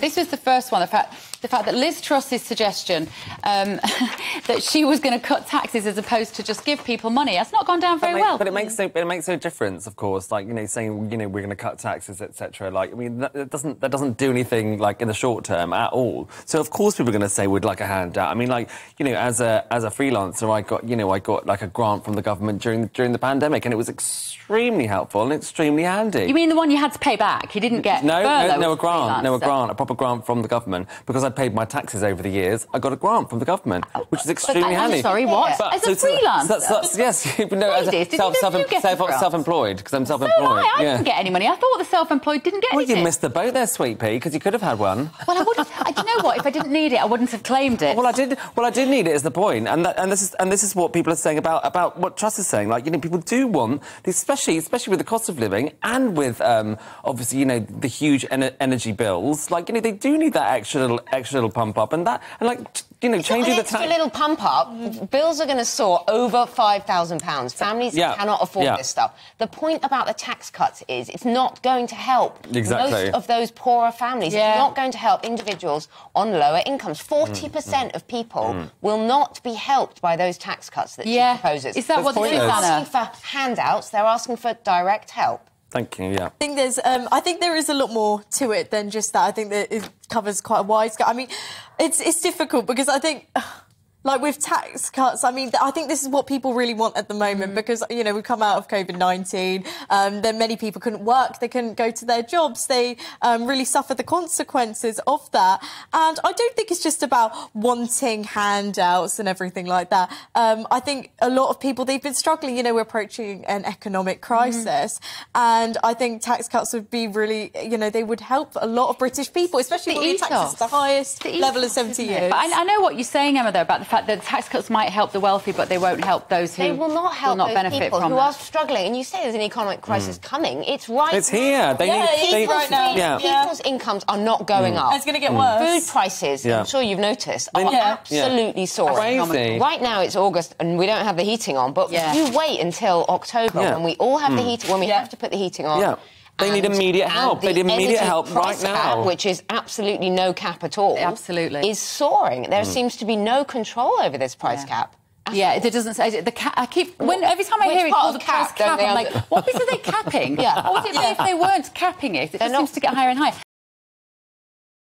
But this was the first one. The fact, the fact that Liz Truss's suggestion um, that she was going to cut taxes as opposed to just give people money has not gone down very but well. But it makes no, it makes no difference, of course. Like you know, saying you know we're going to cut taxes, etc. Like I mean, that, that, doesn't that doesn't do anything like in the short term at all. So of course people are going to say we'd like a handout. I mean, like you know, as a as a freelancer, I got you know I got like a grant from the government during during the pandemic, and it was extremely helpful and extremely handy. You mean the one you had to pay back? You didn't get no, no, no, a grant, no, a grant, a proper grant from the government because I paid my taxes over the years. I got a grant from the government, which is extremely I'm handy. sorry, what? But- as a so- so- freelancer? so that's- that's- yes, but no, as a Ladies, self, self, self, self-employed because I'm self-employed. did I. I yeah. didn't get any money. I thought the self-employed didn't get Well, anything. you missed the boat there, sweet pea, because you could have had one. Well, I wouldn't. I, do you know what? If I didn't need it, I wouldn't have claimed it. Well, I did. Well, I did need it. Is the point, and that, and this is and this is what people are saying about about what Truss is saying. Like you know, people do want, especially especially with the cost of living and with um, obviously you know the huge en- energy bills. Like you know, they do need that extra little extra little pump up, and that and like you know It's changing the extra tax. little pump up. Bills are going to soar over five thousand pounds. Families Yeah. cannot afford Yeah. this stuff. The point about the tax cuts is it's not going to help Exactly. most of those poorer families. Yeah. It's not going to help individuals on lower incomes. Forty Mm, percent of people will not be helped by those tax cuts that Yeah. she proposes. Is that what That's this is, They're asking for handouts. They're asking for direct help. Thank you. Yeah. I think there's, um, I think there is a lot more to it than just that. I think that it covers quite a wide scope. I mean, it's it's difficult because I think. Like with tax cuts, I mean, I think this is what people really want at the moment because, you know, we've come out of COVID 19. Um, then many people couldn't work, they couldn't go to their jobs, they um, really suffered the consequences of that. And I don't think it's just about wanting handouts and everything like that. Um, I think a lot of people, they've been struggling. You know, we're approaching an economic crisis. And I think tax cuts would be really, you know, they would help a lot of British people, especially The when taxes ethos. the highest The level of 70 isn't years. But I, I know what you're saying, Emma, though, about the fact that tax cuts might help the wealthy, but they won't help those who They will not help not those benefit people from who that. are struggling. And you say there's an economic crisis hmm. coming. It's right. It's here. They Yeah, need. it is they, right now. Yeah. Yeah. People's incomes are not going hmm. up. It's going to get hmm. worse. Food prices, Yeah. I'm sure you've noticed, are Yeah. absolutely soaring. Crazy. Right now it's August and we don't have the heating on, but Yeah. you wait until October Yeah. when we all have the heating, when we Yeah. have to put the heating on. Yeah. They need immediate and help. They need immediate help price right cap, now. which is absolutely no cap at all. Absolutely. Is soaring. There mm. seems to be no control over this price Yeah. cap. Yeah, all. it doesn't say the cap. I keep when every time I Which hear it part called of the cap don't cap, I'm like, under- what bit are they capping? Yeah. What would it be if they weren't capping it? It They're just not- seems to get higher and higher.